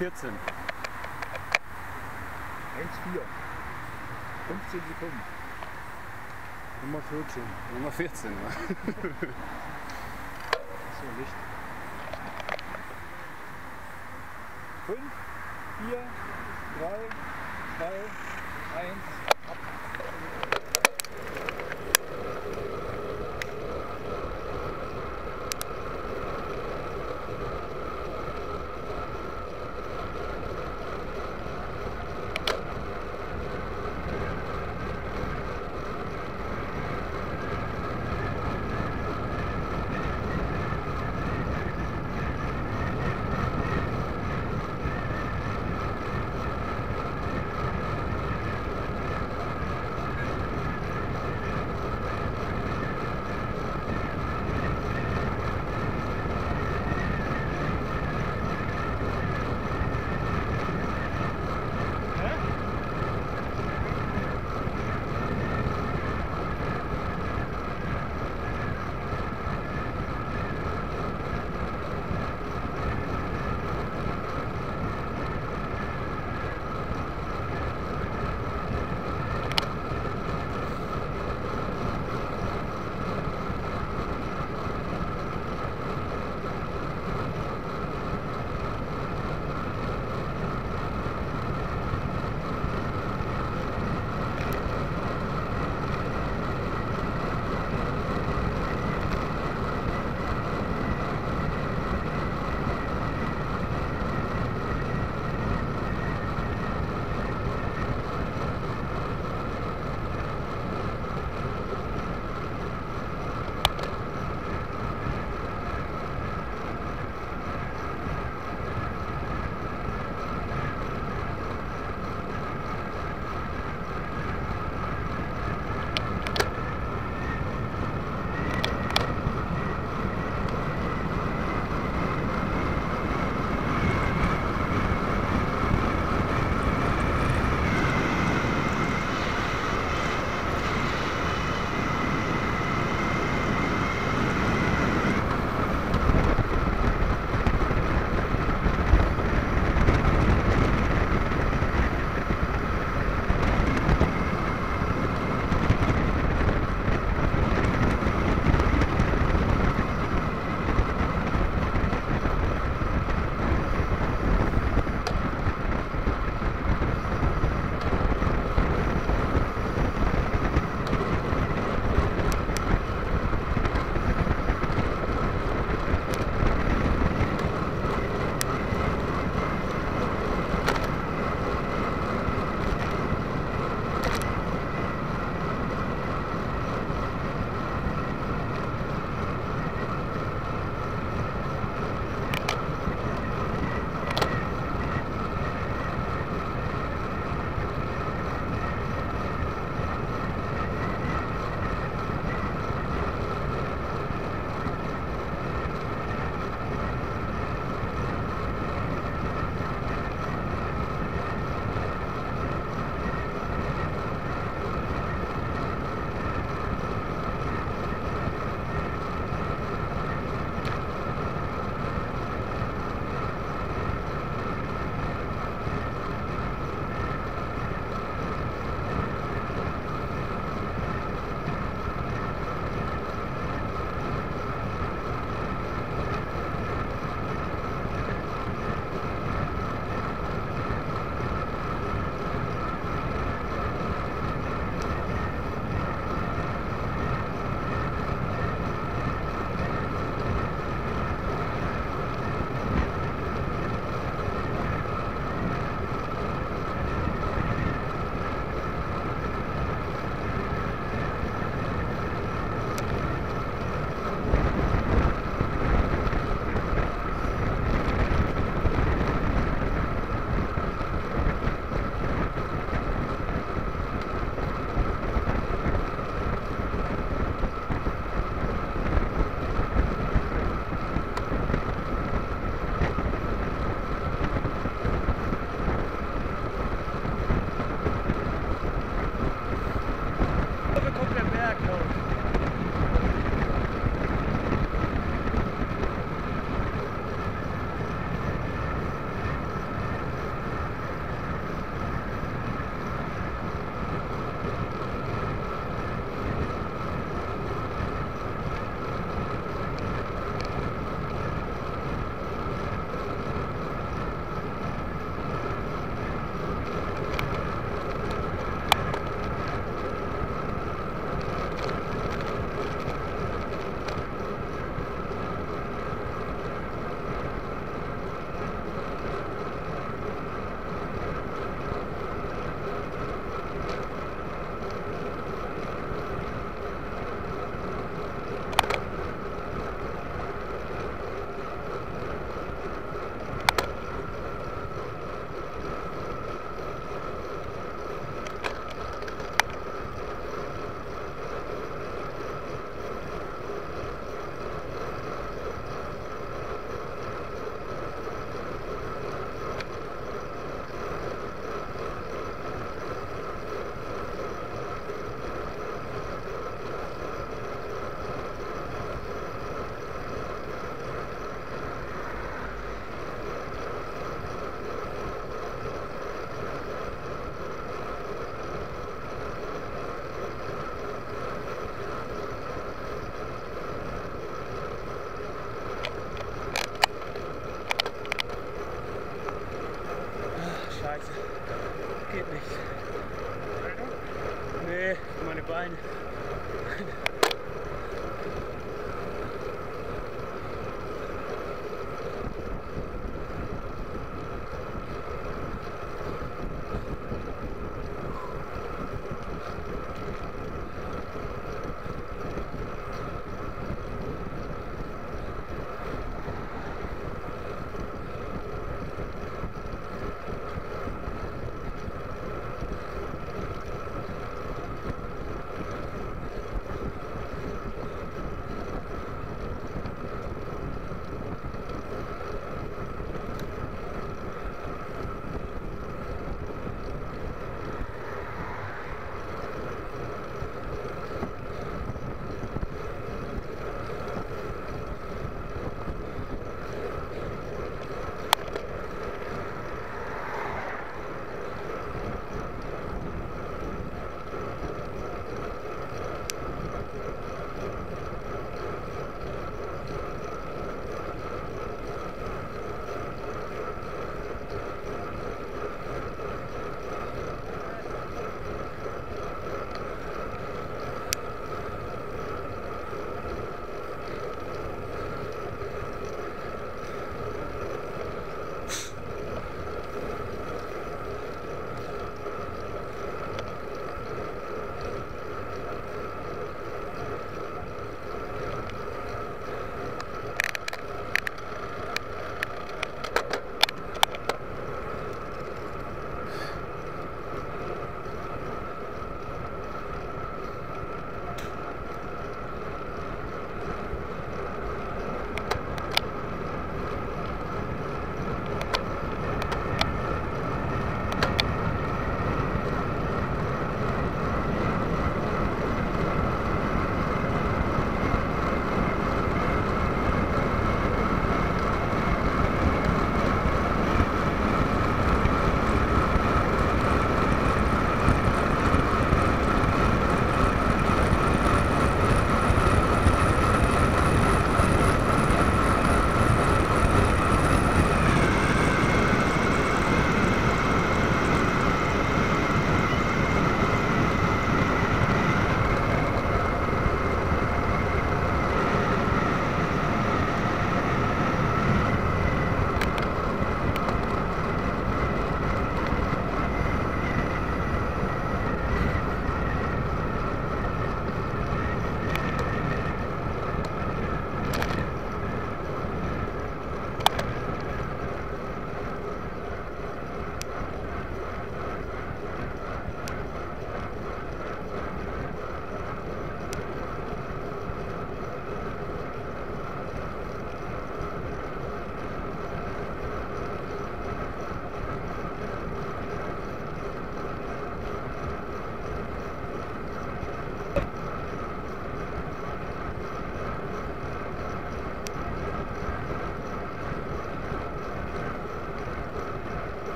14. 1,4. 15 Sekunden. Nummer 14. Nummer 14. Ja. So, Licht. 5, 4,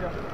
later.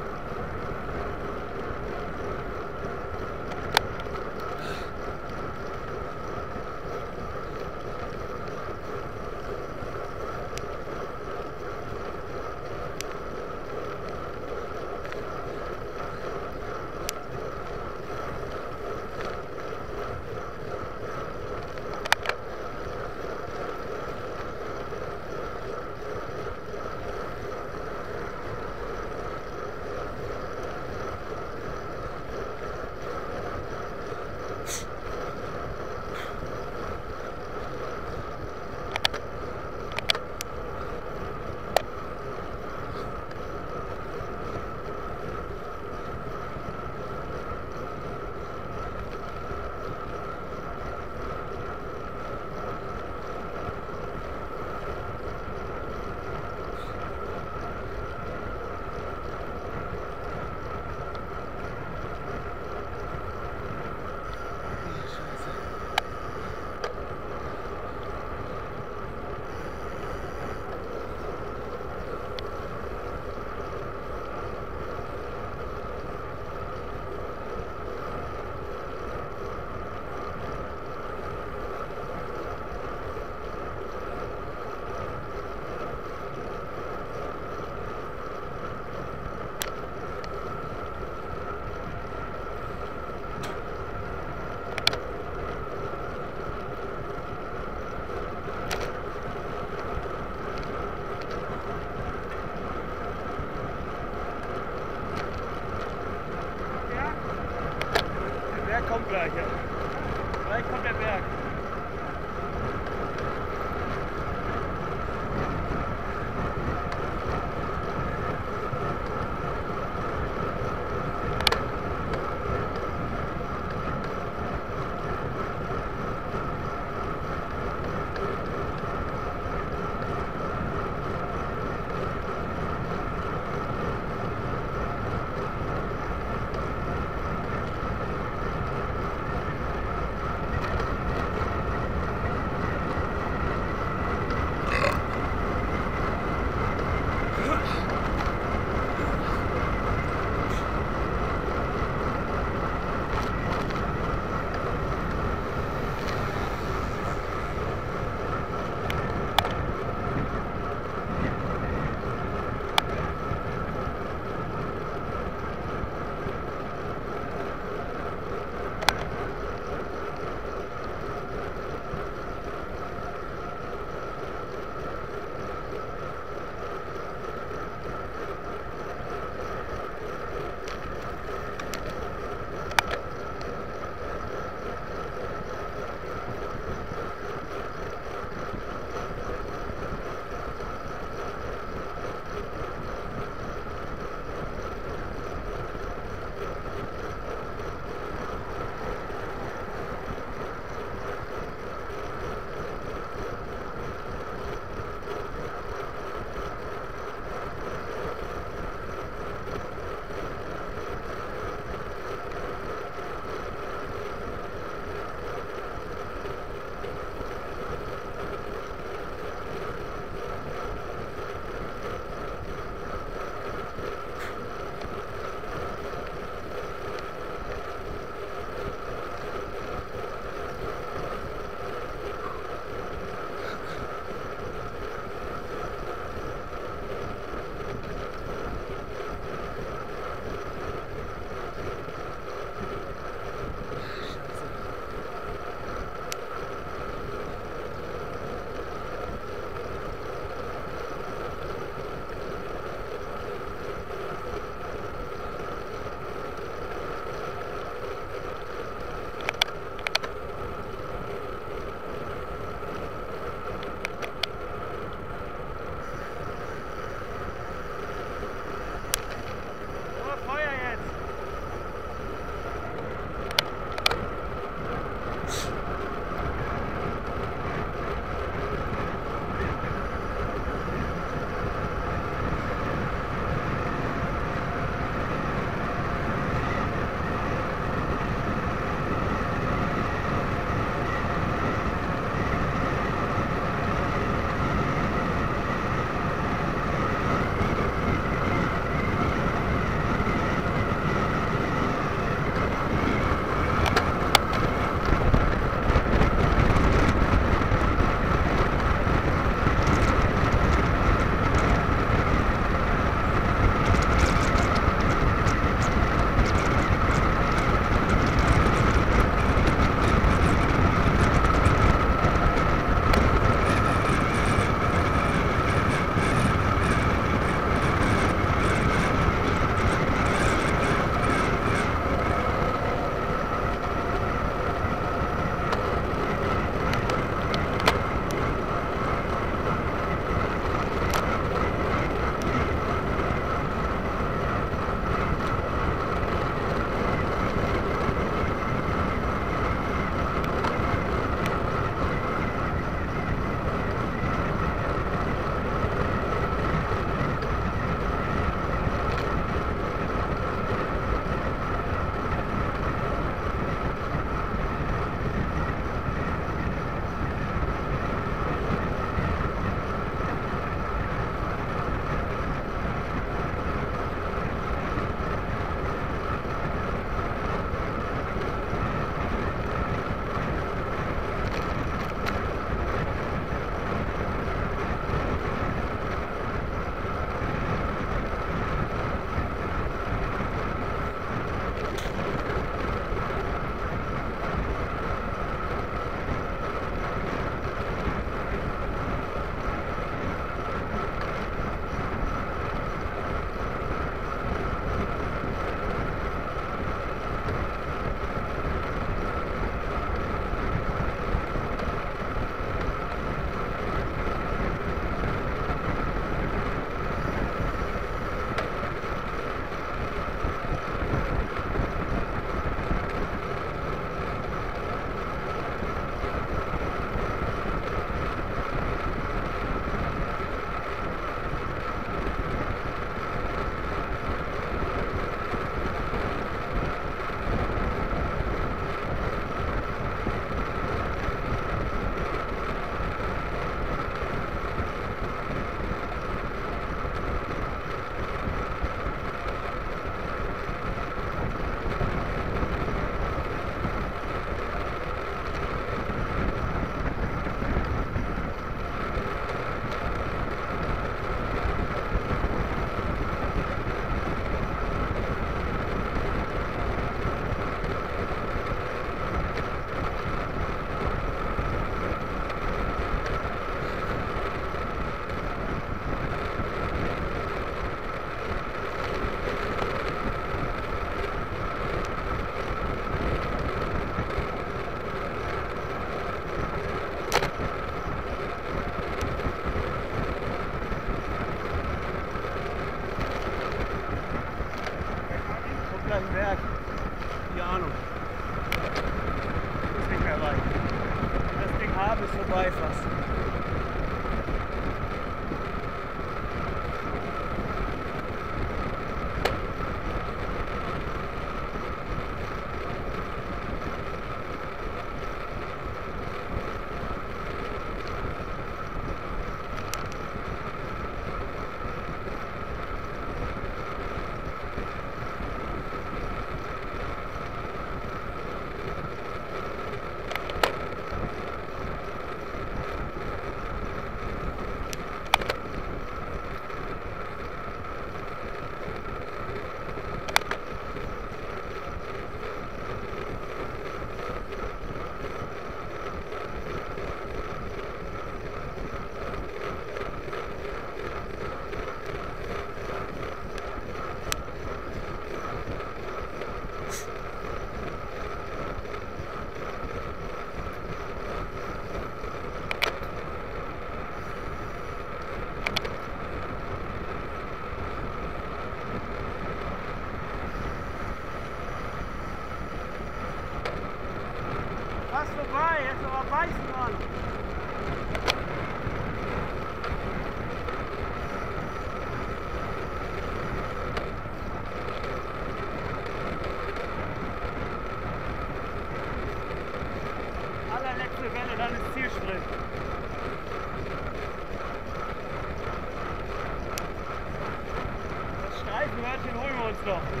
Pedro.